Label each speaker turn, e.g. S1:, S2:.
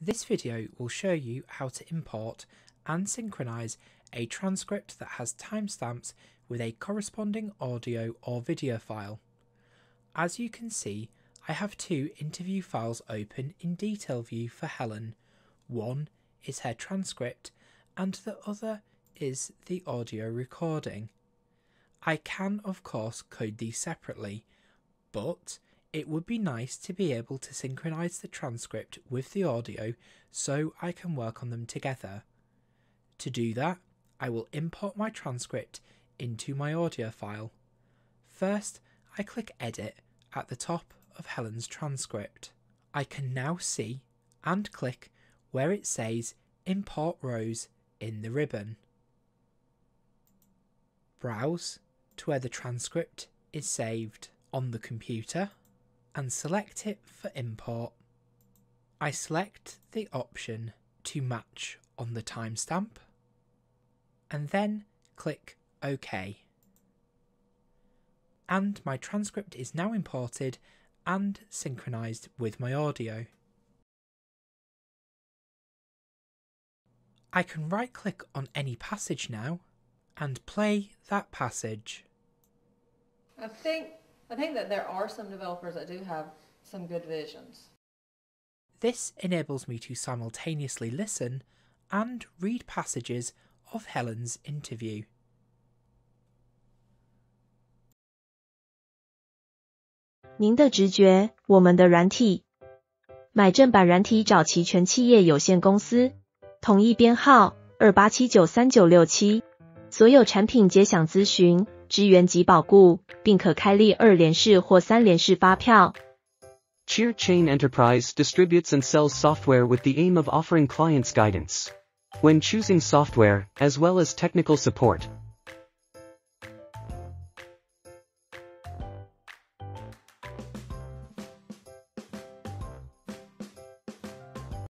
S1: This video will show you how to import and synchronize a transcript that has timestamps with a corresponding audio or video file. As you can see, I have two interview files open in detail view for Helen. One is her transcript and the other is the audio recording. I can of course code these separately, but it would be nice to be able to synchronize the transcript with the audio so I can work on them together. To do that, I will import my transcript into my audio file. First, I click Edit at the top of Helen's transcript. I can now see and click where it says Import Rows in the ribbon. Browse to where the transcript is saved on the computer and select it for import. I select the option to match on the timestamp and then click OK. And my transcript is now imported and synchronized with my audio. I can right click on any passage now and play that passage.
S2: I think I think that there are some developers that do have some good visions.
S1: This enables me to simultaneously listen and read passages of Helen's interview.
S3: 您的直觉，我们的软体。买正版软体找祺荃企业有限公司，统一编号二八七九三九六七。所有产品皆享咨询、支援及保固。并可开立二联式或三联式发票。
S4: Cheer Chain Enterprise distributes and sells software with the aim of offering clients guidance. When choosing software, as well as technical support,